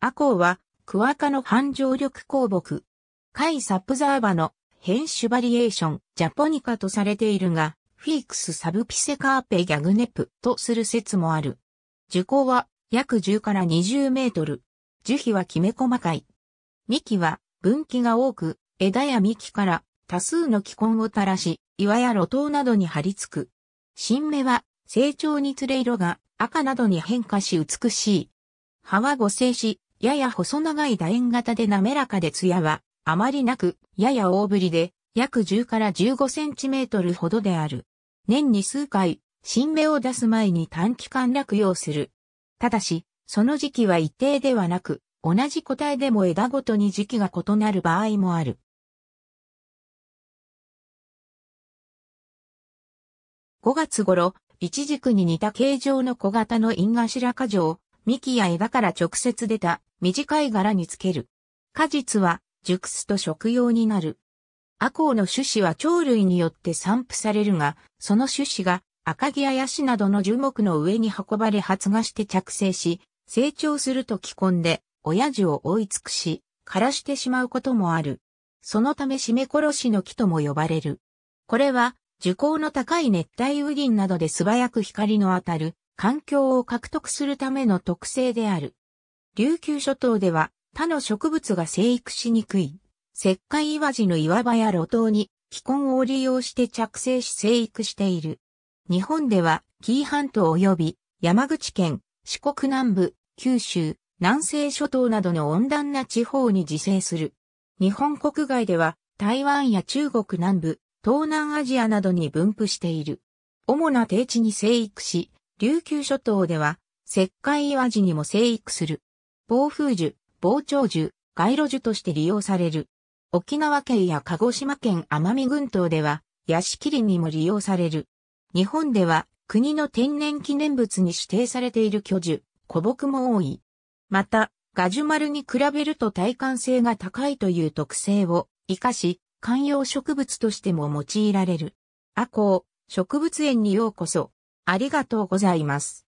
アコウは、クワ科の反常力鉱木。海サプザーバの変種バリエーション、ジャポニカとされているが、フィークスサブピセカーペギャグネプとする説もある。樹高は約10から20メートル。樹皮はきめ細かい。幹は分岐が多く、枝や幹から多数の気根を垂らし、岩や露頭などに張り付く。新芽は成長につれ色が赤などに変化し美しい。葉は五星し、やや細長い楕円型で滑らかで艶はあまりなく、やや大ぶりで、約10から15センチメートルほどである。年に数回、新芽を出す前に短期間落葉する。ただし、その時期は一定ではなく、同じ個体でも枝ごとに時期が異なる場合もある。5月頃、一軸に似た形状の小型の陰頭果状を幹や枝から直接出た短い柄につける。果実は熟すと食用になる。アコウの種子は鳥類によって散布されるが、その種子が赤城やヤシなどの樹木の上に運ばれ発芽して着生し、成長すると気込んで、親樹を追い尽くし、枯らしてしまうこともある。そのため締め殺しの木とも呼ばれる。これは、樹高の高い熱帯雨林などで素早く光の当たる環境を獲得するための特性である。琉球諸島では他の植物が生育しにくい。石灰岩地の岩場や露頭に気根を利用して着生し生育している。日本では紀伊半島及び山口県、四国南部、九州、南西諸島などの温暖な地方に自生する。日本国外では台湾や中国南部、東南アジアなどに分布している。主な低地に生育し、琉球諸島では石灰岩地にも生育する。暴風樹、傍聴樹、街路樹として利用される。沖縄県や鹿児島県奄美群島では、ヤシキリにも利用される。日本では、国の天然記念物に指定されている巨樹、古木も多い。また、ガジュマルに比べると耐寒性が高いという特性を活かし、観葉植物としても用いられる。アコウ、植物園にようこそ。ありがとうございます。